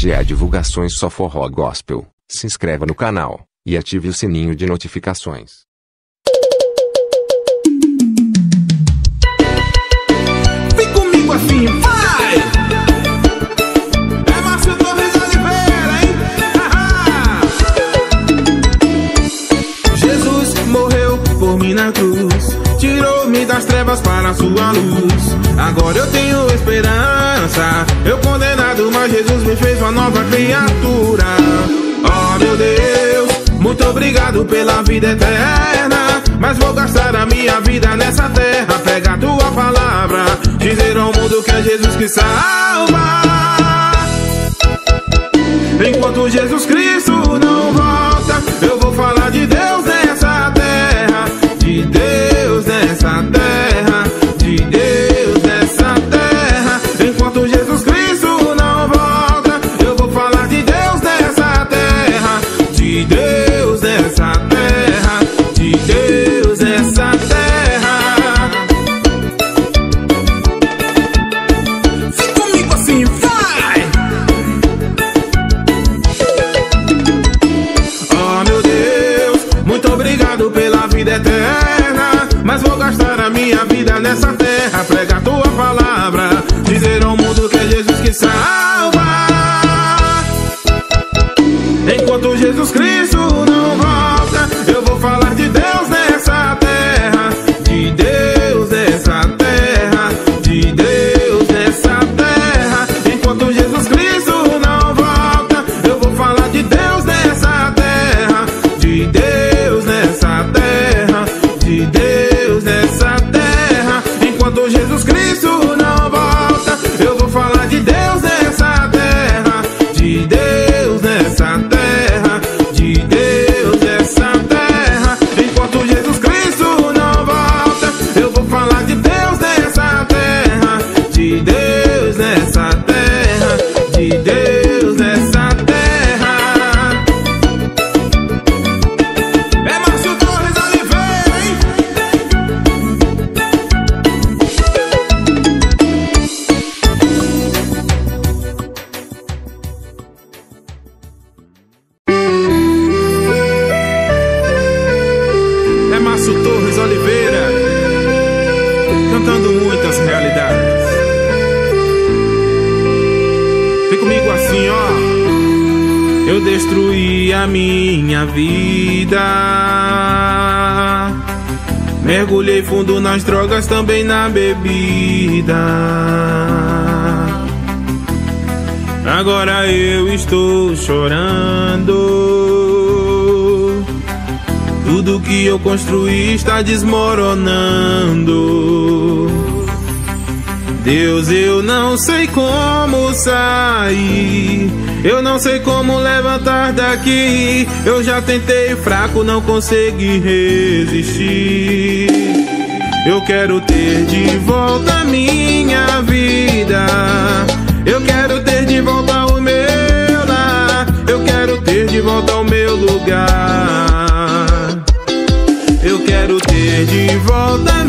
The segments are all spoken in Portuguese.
GE Divulgações só forró gospel. Se inscreva no canal e ative o sininho de notificações. Vem comigo assim, vai! É na cruz, tirou-me das trevas para a sua luz. Agora eu tenho esperança, eu condenado, mas Jesus me fez uma nova criatura. Oh meu Deus, muito obrigado pela vida eterna. Mas vou gastar a minha vida nessa terra, pegar tua palavra, dizer ao mundo que é Jesus que salva. Enquanto Jesus Cristo não volta, eu vou falar de Deus Jesus drogas, também na bebida. Agora eu estou chorando. Tudo que eu construí está desmoronando. Deus, eu não sei como sair. Eu não sei como levantar daqui. Eu já tentei fraco, não consegui resistir. Eu quero ter de volta minha vida. Eu quero ter de volta o meu lar. Eu quero ter de volta o meu lugar. Eu quero ter de volta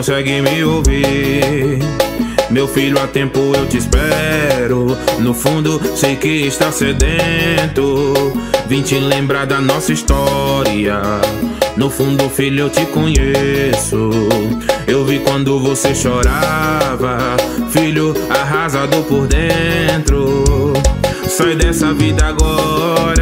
consegue me ouvir. Meu filho, há tempo eu te espero. No fundo, sei que está sedento. Vim te lembrar da nossa história. No fundo, filho, eu te conheço. Eu vi quando você chorava. Filho, arrasado por dentro. Sai dessa vida agora.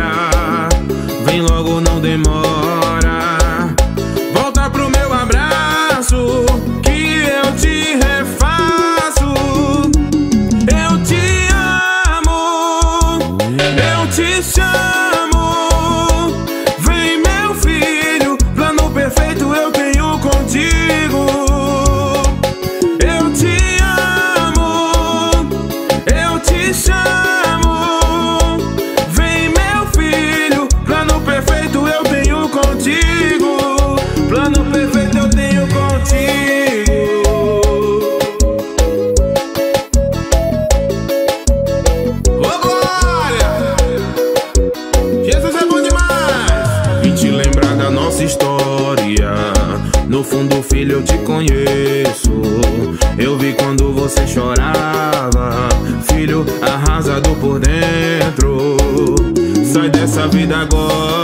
você chorava. Filho arrasado por dentro. Sai dessa vida agora.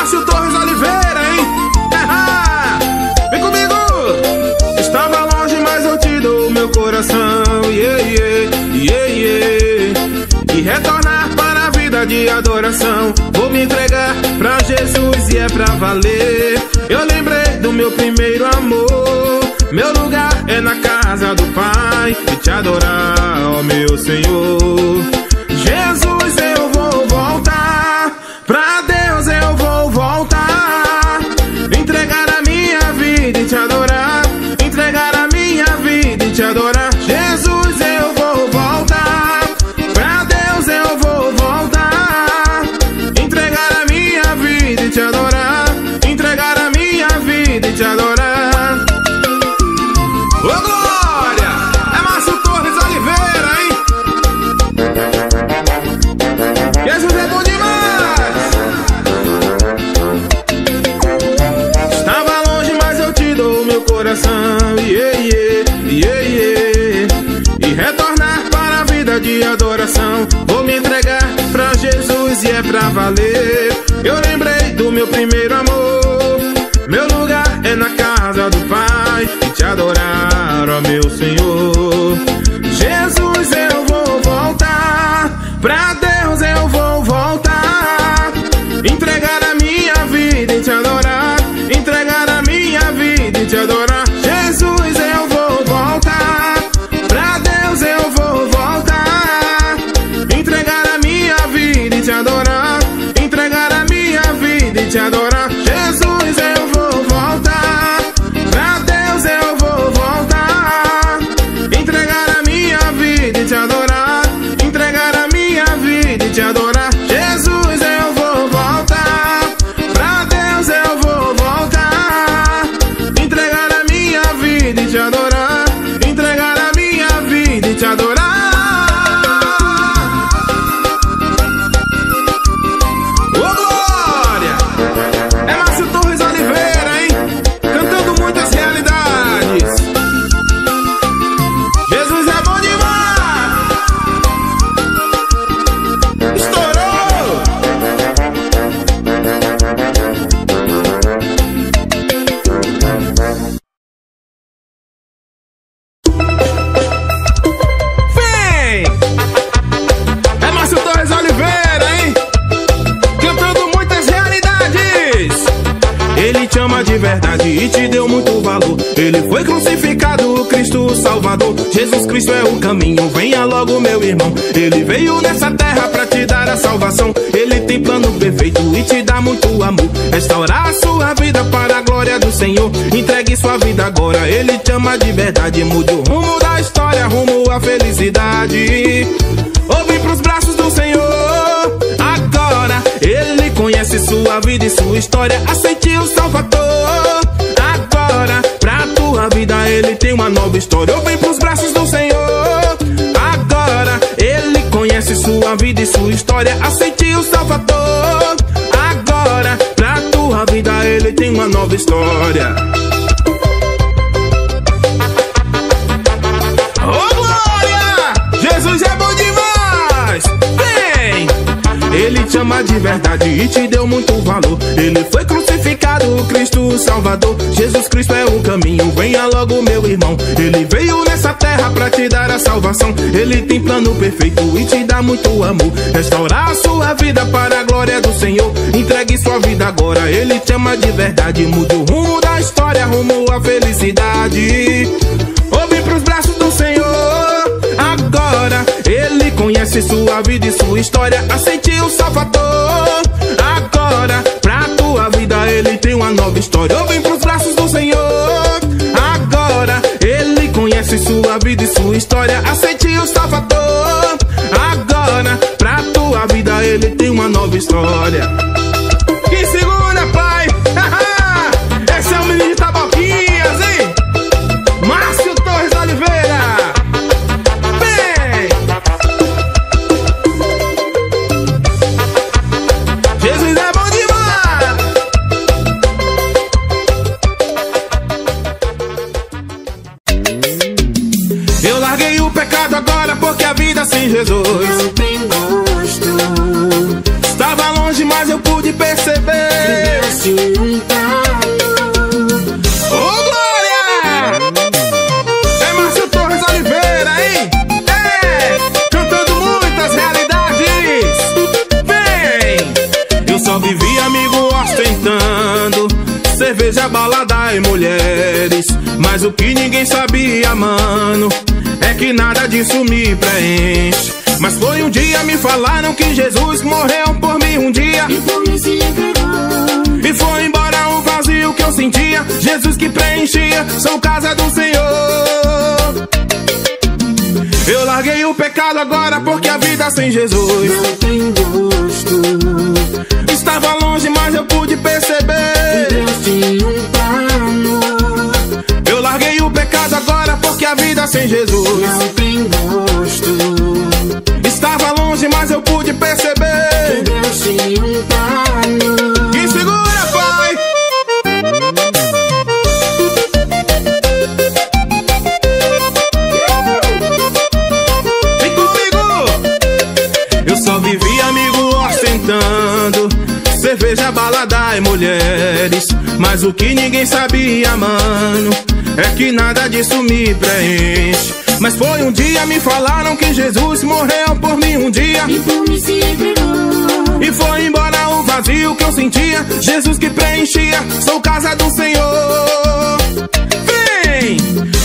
Márcio Torres Oliveira, hein? Vem comigo! Estava longe, mas eu te dou meu coração. Yeah, yeah, yeah, yeah. E retornar para a vida de adoração. Vou me entregar pra Jesus e é pra valer. Eu lembrei do meu primeiro amor. Meu lugar é na casa do Pai. E te adorar, ó meu Senhor. Valer. Eu lembrei do meu primeiro amor. Meu lugar é na casa do Pai e te adorar, ó meu Senhor. Te ama de verdade. Mude o rumo da história, rumo à felicidade. Ouve pros braços do Senhor agora. Ele conhece sua vida e sua história. Aceite Ele foi crucificado, Cristo Salvador. Jesus Cristo é o caminho, venha logo, meu irmão. Ele veio nessa terra pra te dar a salvação. Ele tem plano perfeito e te dá muito amor. Restaurar a sua vida para a glória do Senhor. Entregue sua vida agora, ele te ama de verdade. Mude o rumo da história, rumo à felicidade. Ouve pros braços do Senhor agora. Ele conhece sua vida e sua história. Aceite o Salvador Eu vim pros braços do Senhor agora. Ele conhece sua vida e sua história. Agora porque a vida sem Jesus Não tem gosto. estava longe, mas eu pude perceber. Deus tinha um plano. Eu larguei o pecado agora porque a vida sem Jesus sabia, mano, é que nada disso me preenche. Mas foi um dia me falaram que Jesus morreu por mim um dia. E por mim se entregou. E foi embora o vazio que eu sentia. Jesus que preenchia, sou casa do Senhor. Vem!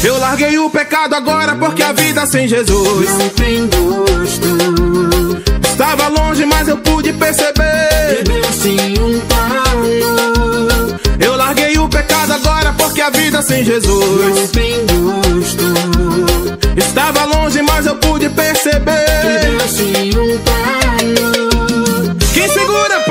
Eu larguei o pecado agora porque a vida sem Jesus Não tem gosto. estava longe, mas eu pude perceber. Deus tinha um plano. A vida sem Não Jesus tem gosto. estava longe, mas eu pude perceber. Deus tinha um. Quem segura,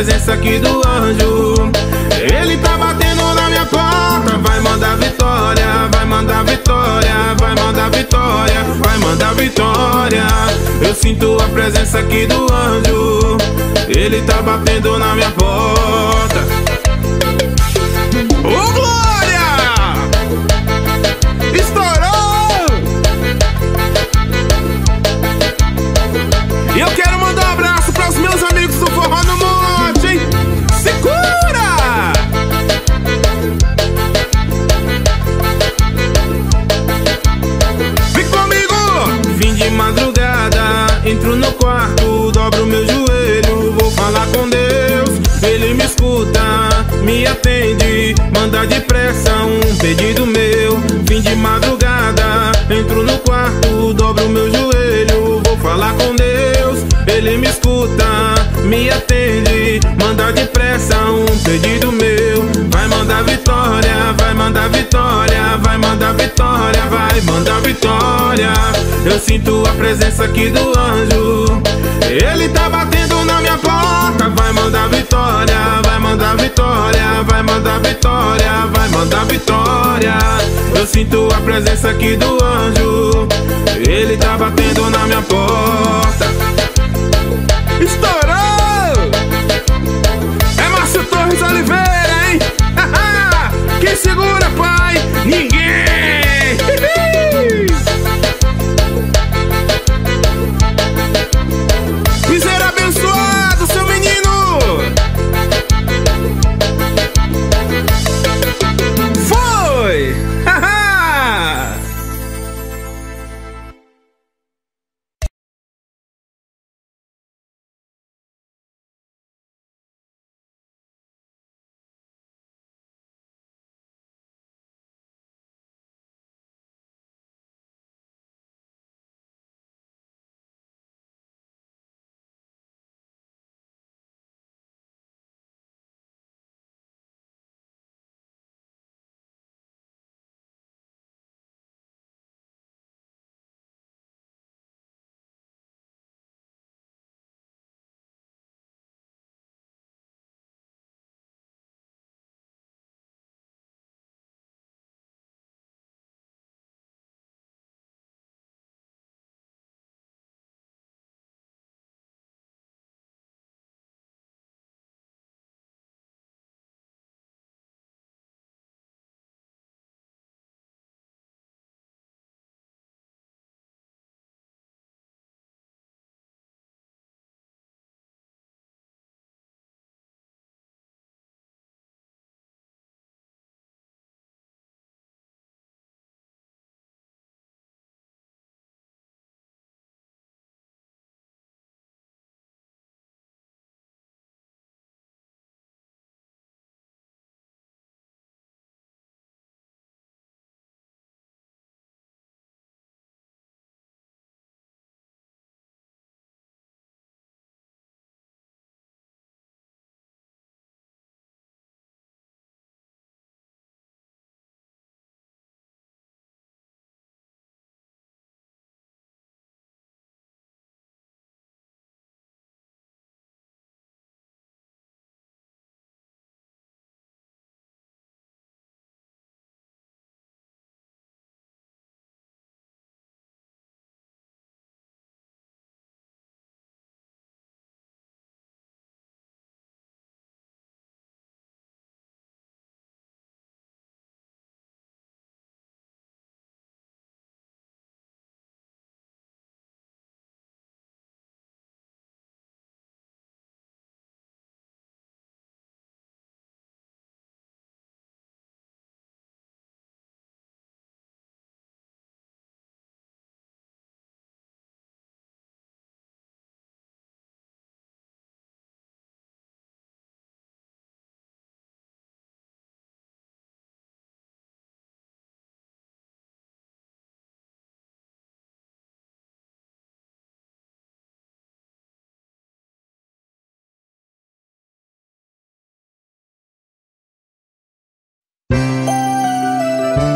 presença aqui do anjo. Ele tá batendo na minha porta. Vai mandar vitória, vai mandar vitória, vai mandar vitória, vai mandar vitória. Eu sinto a presença aqui do anjo. Ele tá batendo na minha porta. Atende, manda depressa um pedido meu. Fim de madrugada, entro no quarto, dobro meu joelho, vou falar com Deus. Ele me escuta, me atende, manda depressa um pedido meu. Vai mandar vitória, vai mandar vitória, vai mandar vitória, vai mandar vitória. Eu sinto a presença aqui do anjo. Ele tá batendo na minha porta. Vai mandar vitória, vai mandar vitória, vai mandar vitória, vai mandar vitória. Eu sinto a presença aqui do anjo. Ele tá batendo na minha porta. Estourou! É Márcio Torres Oliveira, hein? Quem segura, pai? Ninguém!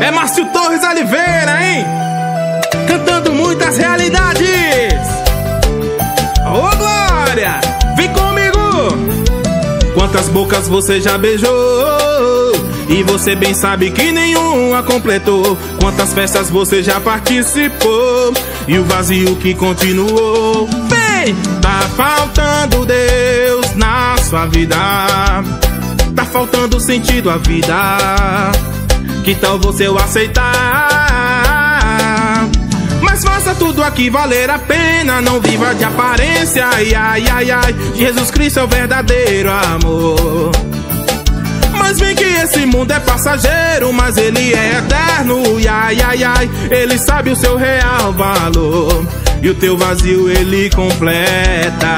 É Márcio Torres Oliveira, hein? Cantando muitas realidades. Ô Glória, vem comigo. Quantas bocas você já beijou? E você bem sabe que nenhuma completou. Quantas festas você já participou? E o vazio que continuou. Vem, tá faltando Deus na sua vida. Tá faltando sentido à vida. Que tal você o aceitar? Mas faça tudo aqui valer a pena. Não viva de aparência. Ai, ai, ai, ai. Jesus Cristo é o verdadeiro amor. Mas vem que esse mundo é passageiro, mas ele é eterno. Ai, ai, ai, ele sabe o seu real valor. E o teu vazio ele completa.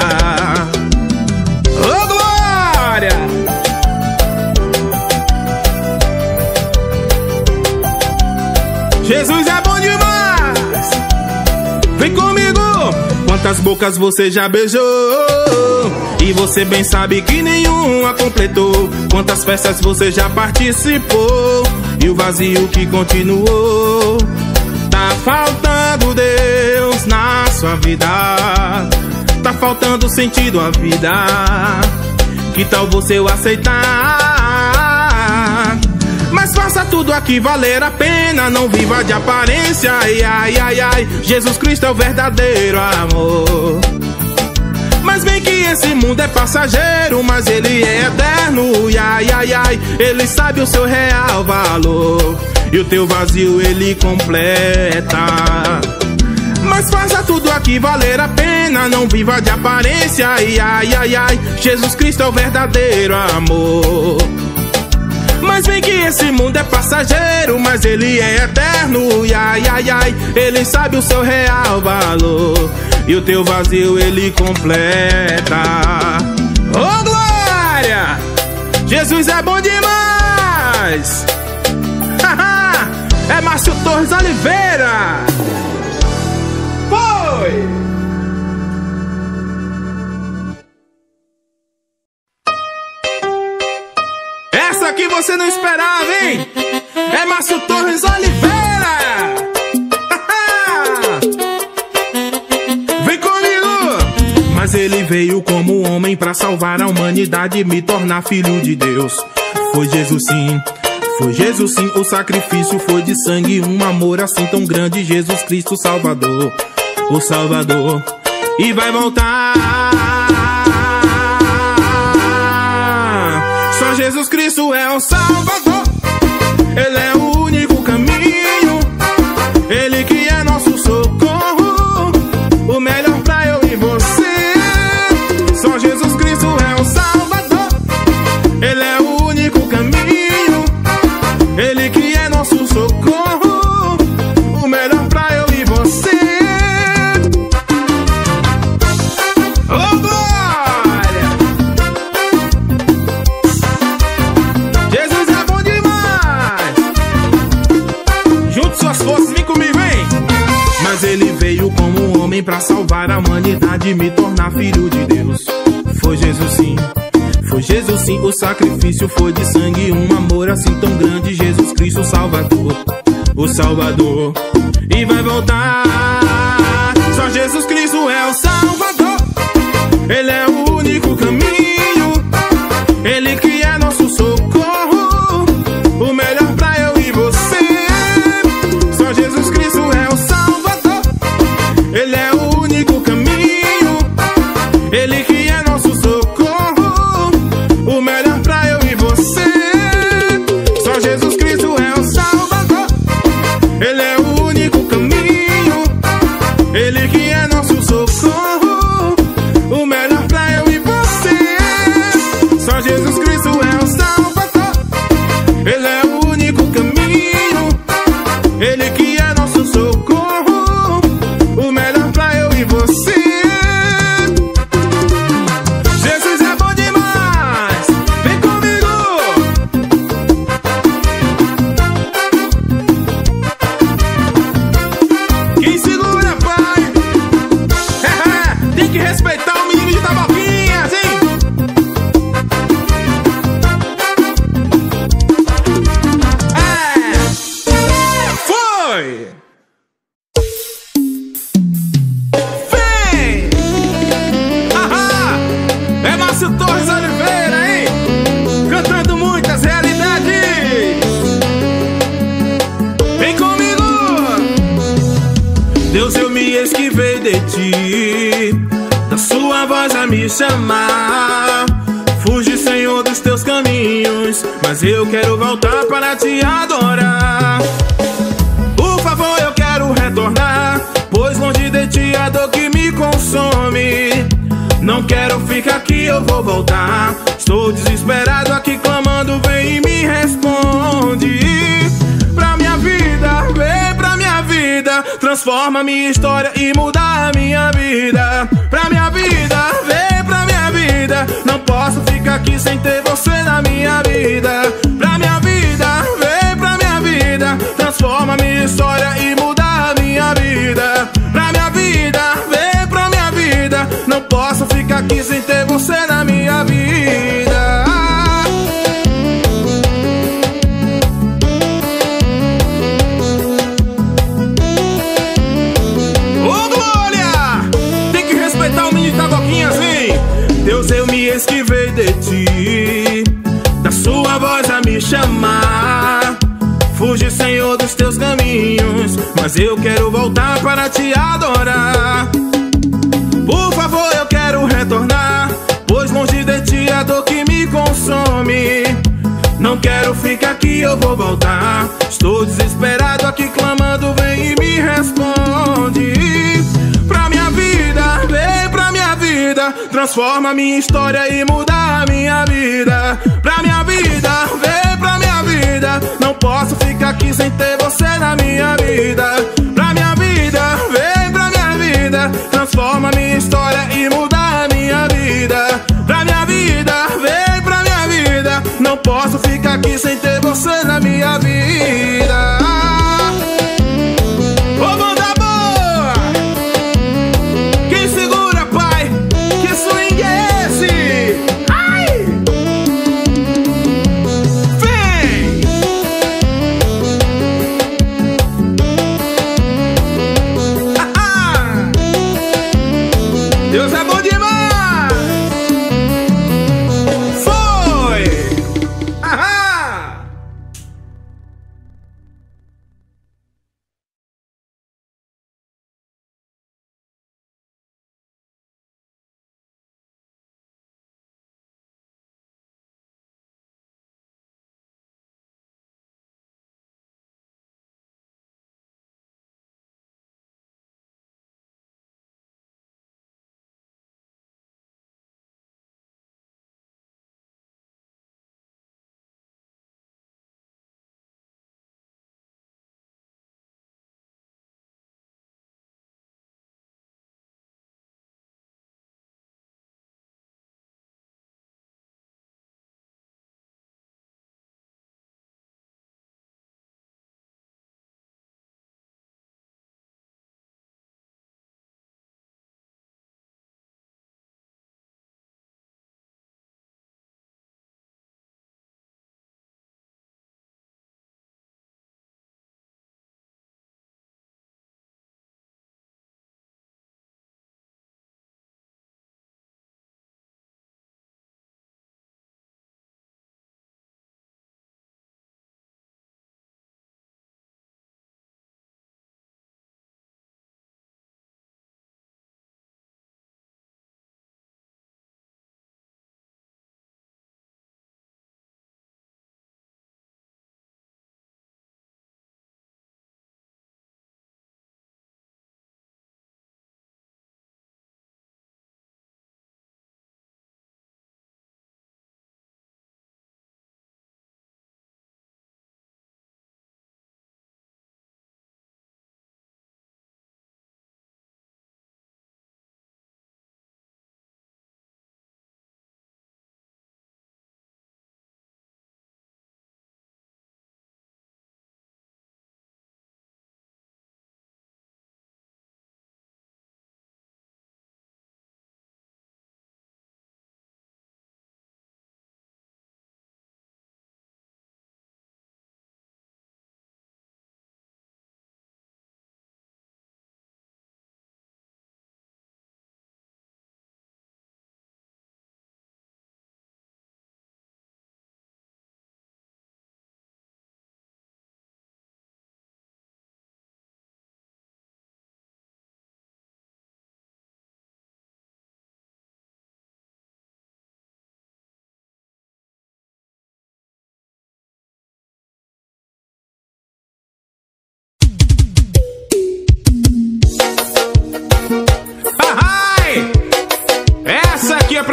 Jesus é bom demais! Vem comigo! Quantas bocas você já beijou? E você bem sabe que nenhuma completou. Quantas festas você já participou? E o vazio que continuou. Tá faltando Deus na sua vida. Tá faltando sentido à vida. Que tal você aceitar? Mas faça tudo aqui valer a pena. Não viva de aparência. Ai, ai, ai, ai. Jesus Cristo é o verdadeiro amor. Mas vem que esse mundo é passageiro, mas ele é eterno. E ai, ai, ai, ele sabe o seu real valor. E o teu vazio ele completa. Mas faça tudo aqui valer a pena. Não viva de aparência. E ai, ai, ai, Jesus Cristo é o verdadeiro amor. Mas vem que esse mundo é passageiro, mas ele é eterno. E ai, ai, ai, ele sabe o seu real valor. E o teu vazio ele completa. Ô glória! Jesus é bom demais! é Márcio Torres Oliveira! Foi! Você não esperava, hein? É Márcio Torres Oliveira! Vem comigo! Mas ele veio como homem pra salvar a humanidade e me tornar filho de Deus. Foi Jesus sim, foi Jesus sim, o sacrifício foi de sangue, um amor assim tão grande, Jesus Cristo Salvador, o Salvador, e vai voltar. Jesus Cristo é o Salvador. Ele é o único caminho. Ele que o Salvador, e vai voltar. Só Jesus Cristo é o Salvador, Ele é o da sua voz a me chamar. Fuge, Senhor, dos teus caminhos, mas eu quero voltar para te adorar. Por favor, eu quero retornar, pois longe de ti a dor que me consome. Não quero ficar aqui, eu vou voltar. Estou desesperado aqui clamando, vem e me responde. Transforma minha história e muda a minha vida. Pra minha vida, vem pra minha vida, não posso ficar aqui sem ter você na minha vida. Pra minha vida, vem pra minha vida, transforma minha história e muda a minha vida. Pra minha vida, vem pra minha vida, não posso ficar aqui sem ter você na minha vida. Senhor, dos teus caminhos, mas eu quero voltar para te adorar. Por favor, eu quero retornar, pois longe de ti a dor que me consome. Não quero ficar aqui, eu vou voltar. Estou desesperado aqui clamando, vem e me responde. Pra minha vida, vem pra minha vida, transforma minha história e muda a minha vida. Pra minha vida, vem vida, não posso ficar aqui sem ter você na minha vida. Pra minha vida, vem pra minha vida, transforma minha história e muda a minha vida. Pra minha vida,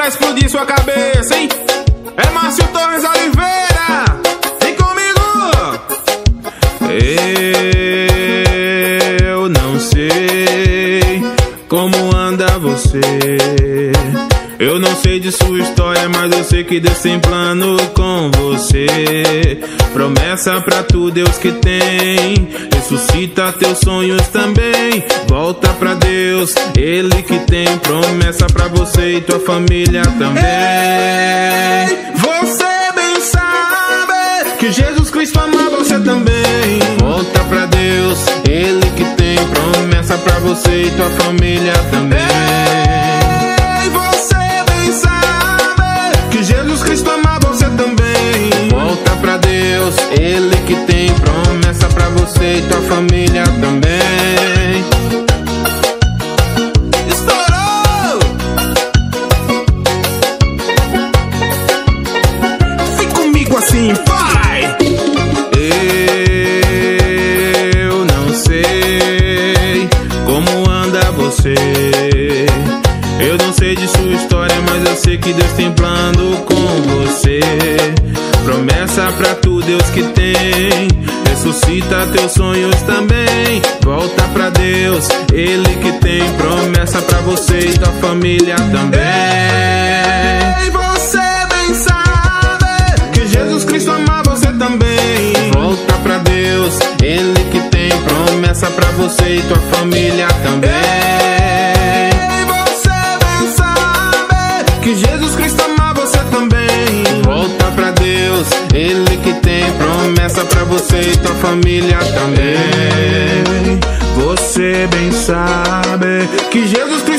pra explodir sua cabeça, hein? É Márcio Torres Oliveira. Vem comigo. Eu não sei como anda você. Eu não sei de sua história, sei que Deus tem plano com você. Promessa pra tu, Deus que tem. Ressuscita teus sonhos também. Volta pra Deus, Ele que tem promessa pra você e tua família também. Você bem sabe que Jesus Cristo ama você também. Volta pra Deus, Ele que tem promessa pra você e tua família também. Você Ele que tem promessa pra você e tua família também. Família também. você bem sabe que Jesus Cristo ama você também. Volta pra Deus, Ele que tem promessa pra você e tua família também. você bem sabe que Jesus Cristo ama você também. Volta pra Deus, Ele que tem promessa pra você e tua família também. Você bem sabe que Jesus Cristo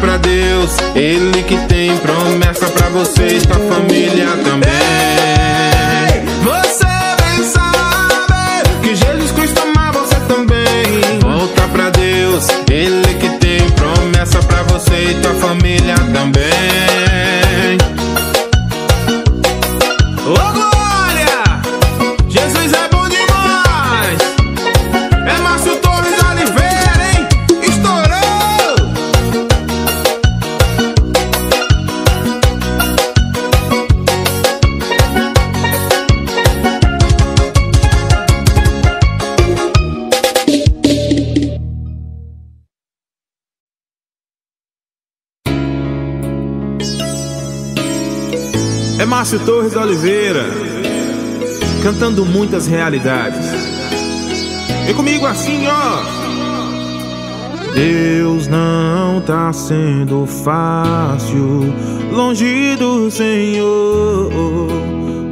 pra Deus, Ele que tem promessa pra você e tua família também. Márcio Torres Oliveira, cantando muitas realidades. E comigo assim, ó. Deus não tá sendo fácil, longe do Senhor,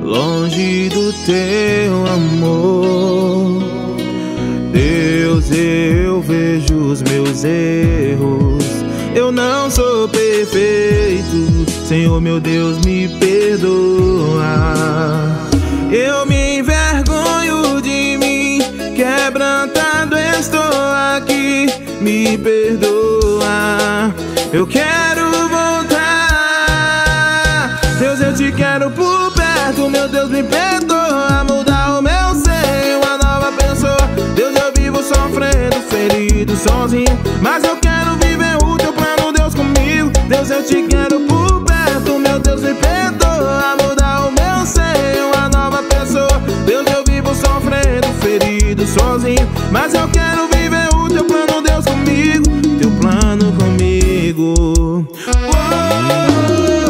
longe do teu amor. Deus, eu vejo os meus erros. Eu não sou perfeito, Senhor meu Deus, me perdoa. Eu me envergonho de mim, quebrantado estou aqui, me perdoa. Eu quero voltar, Deus, eu te quero por perto, meu Deus, me perdoa. Mudar o meu ser, uma nova pessoa. Deus, eu vivo sofrendo, ferido, sozinho, mas eu quero viver o teu plano, Deus, comigo. Deus, eu te quero por ferido, sozinho, mas eu quero viver o teu plano, Deus, comigo. Teu plano comigo. Deus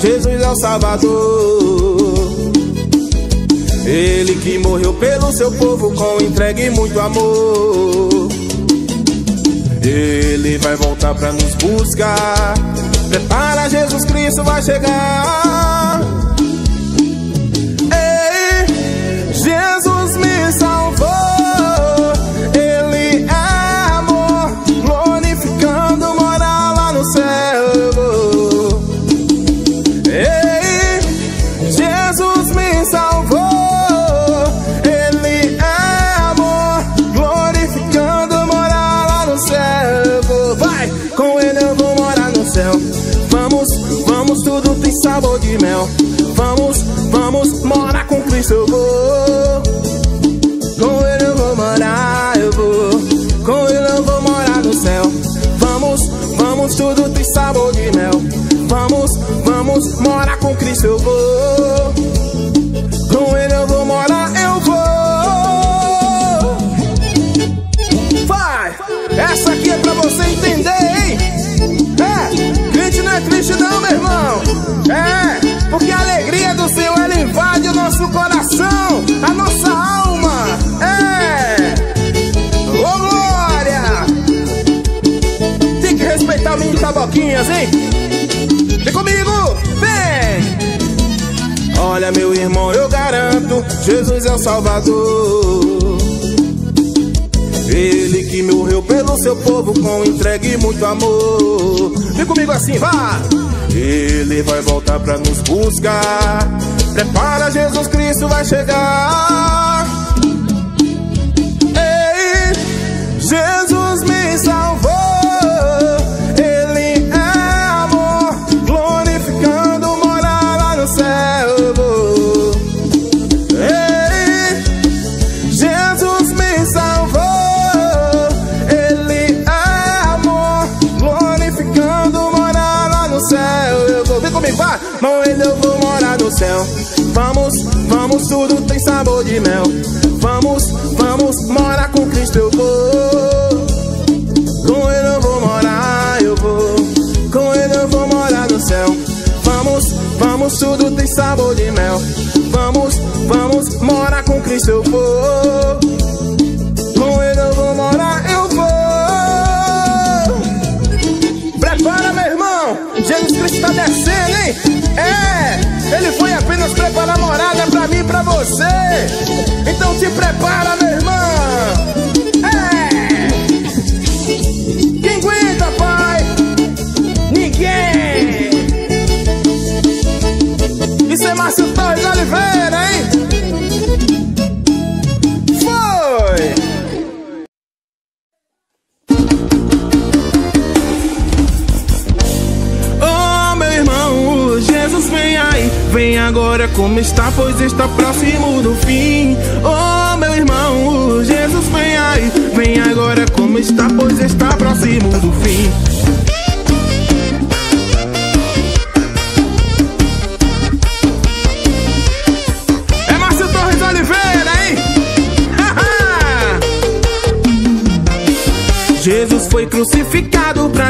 Jesus é o Salvador. Ele que morreu pelo seu povo com entrega e muito amor. Ele vai voltar pra nos buscar. Prepara, Jesus Cristo vai chegar. Vamos, tudo tem sabor de mel. Vamos, vamos morar com Cristo, eu vou. Com ele eu vou morar, eu vou. Vai! Essa aqui é pra você entender, hein? É, crente não é triste não, meu irmão. É, porque a alegria menino Taboquinhas, hein? Vem comigo, vem! Olha, meu irmão, eu garanto, Jesus é o Salvador. Ele que morreu pelo seu povo com entregue e muito amor. Vem comigo assim, vá! Ele vai voltar pra nos buscar. Prepara, Jesus Cristo vai chegar. Ei, Jesus me salvou. Tudo tem sabor de mel. Vamos, vamos morar com Cristo. Eu vou. Com ele eu vou morar, eu vou. Com ele eu vou morar no céu. Vamos, vamos, tudo tem sabor de mel. Vamos, vamos morar com Cristo, eu vou. Com ele eu vou morar, eu vou. Prepara, meu irmão. Jesus Cristo tá descendo, hein? É, ele foi apenas preparar morada pra mim e pra você. Então se prepara, meu irmão. É. Quem aguenta, pai? Ninguém! Isso é Márcio Torres Oliveira, hein? Como está, pois está próximo do fim. Oh, meu irmão, Jesus vem aí, vem agora como está, pois está próximo do fim. É Márcio Torres Oliveira, hein? Jesus foi crucificado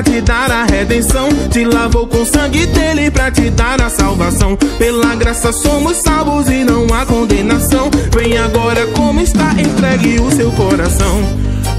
te dar a redenção. Te lavou com o sangue dele pra te dar a salvação. Pela graça somos salvos e não há condenação. Vem agora como está, entregue o seu coração.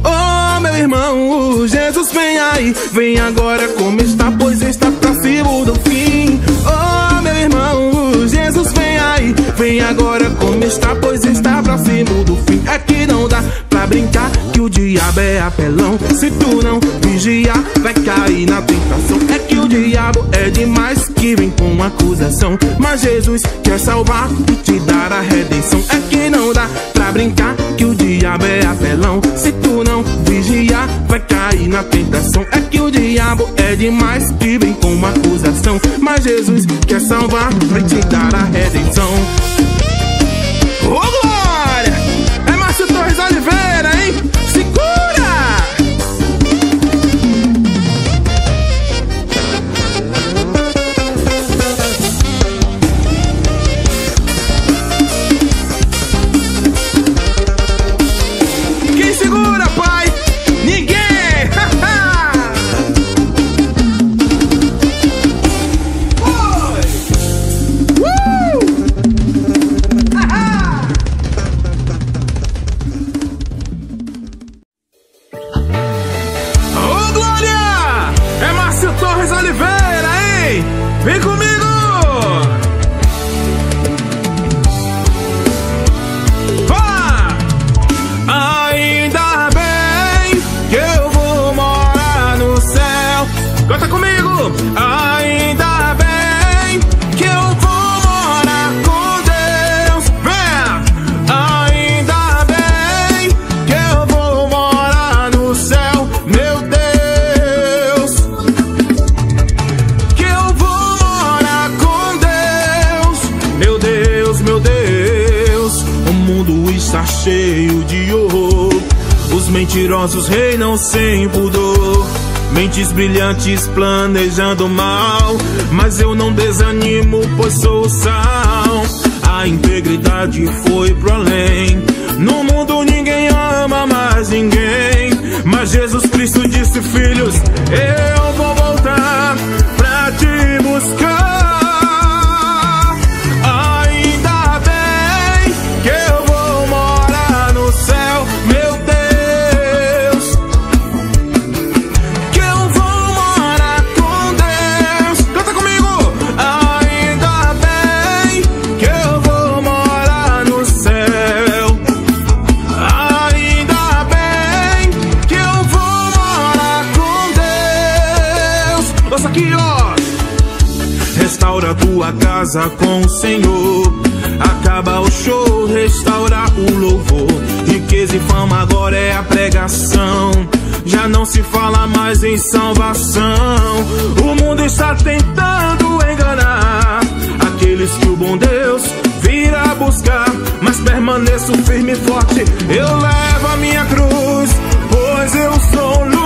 Oh, meu irmão, Jesus vem aí. Vem agora como está, pois está próximo do fim. Oh, meu irmão, Jesus vem aí. Vem agora como está, pois está próximo do fim. Que não dá brincar que o diabo é apelão. Se tu não vigiar, vai cair na tentação. É que o diabo é demais que vem com acusação. Mas Jesus quer salvar e te dar a redenção. É que não dá pra brincar que o diabo é apelão. Se tu não vigiar, vai cair na tentação. É que o diabo é demais que vem com acusação. Mas Jesus quer salvar, vai te dar a redenção. Ô brilhantes planejando mal. Mas eu não desanimo, pois sou sal. A integridade foi pro além. No mundo ninguém ama mais ninguém. Mas Jesus Cristo disse: Filhos, eu vou voltar pra te casa com o Senhor. Acaba o show, restaura o louvor. Riqueza e fama agora é a pregação. Já não se fala mais em salvação. O mundo está tentando enganar aqueles que o bom Deus virá buscar. Mas permaneço firme e forte. Eu levo a minha cruz, pois eu sou luz.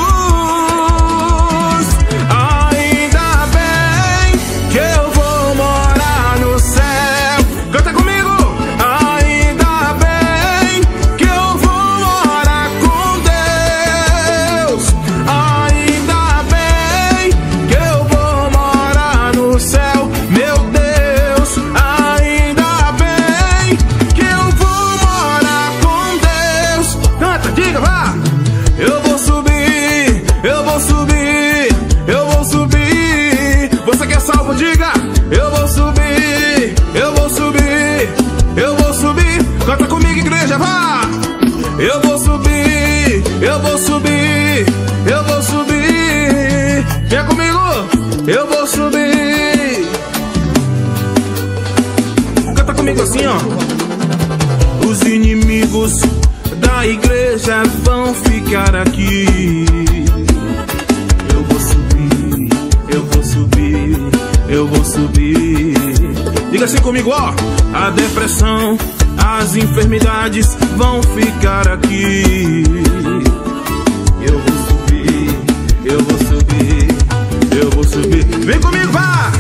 Assim, ó. Os inimigos da igreja vão ficar aqui. Eu vou subir, eu vou subir, eu vou subir. Diga assim comigo, ó. A depressão, as enfermidades vão ficar aqui. Eu vou subir, eu vou subir, eu vou subir. Vem comigo, vá!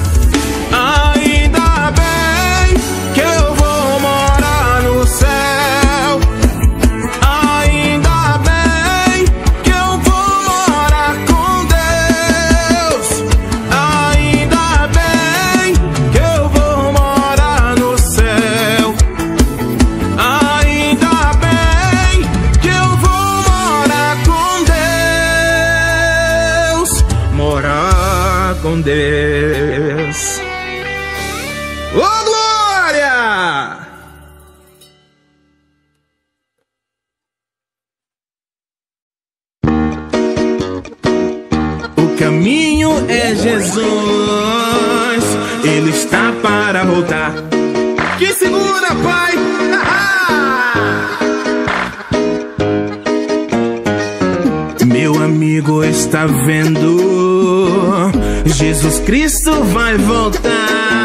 Vendo, Jesus Cristo vai voltar.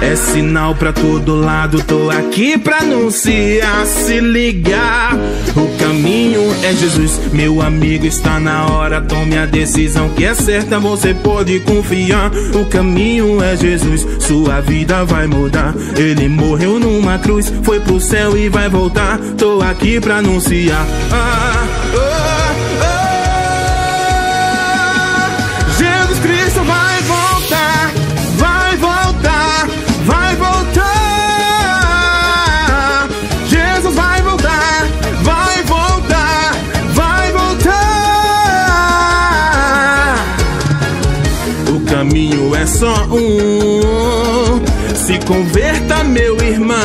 É sinal pra todo lado, tô aqui pra anunciar, se ligar. O caminho é Jesus, meu amigo está na hora. Tome a decisão que é certa, você pode confiar. O caminho é Jesus, sua vida vai mudar. Ele morreu numa cruz, foi pro céu e vai voltar. Tô aqui pra anunciar. Ah, ah. Só um. Se converta, meu irmão.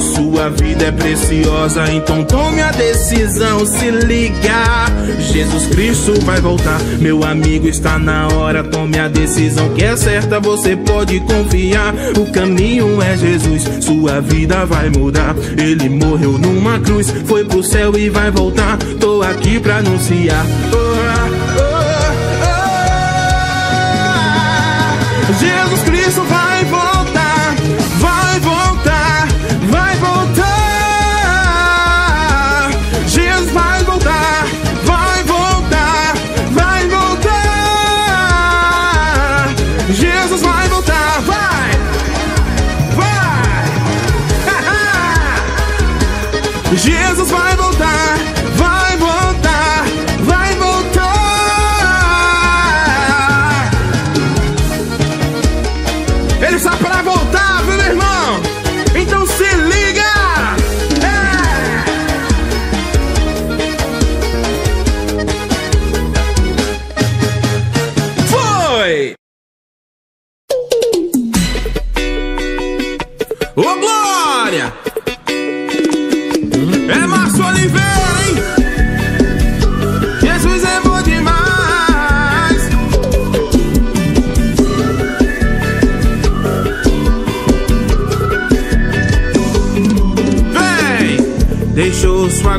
Sua vida é preciosa, então tome a decisão. Se ligar, Jesus Cristo vai voltar. Meu amigo está na hora, tome a decisão que é certa. Você pode confiar. O caminho é Jesus, sua vida vai mudar. Ele morreu numa cruz, foi pro céu e vai voltar. Tô aqui pra anunciar. Oh, Jesus Cristo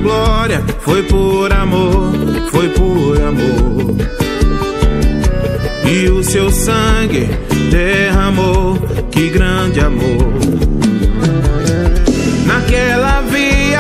glória foi por amor, foi por amor. E o seu sangue derramou, que grande amor. Naquela vida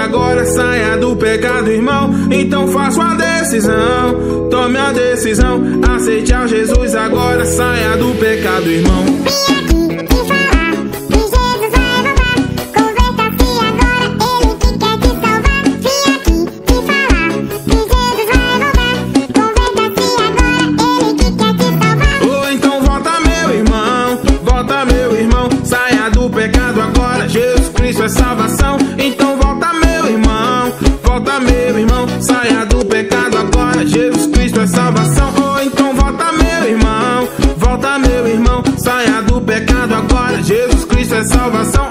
agora saia do pecado, irmão. Então faça uma decisão, tome a decisão. Aceite a Jesus agora, saia do pecado, irmão. salvação.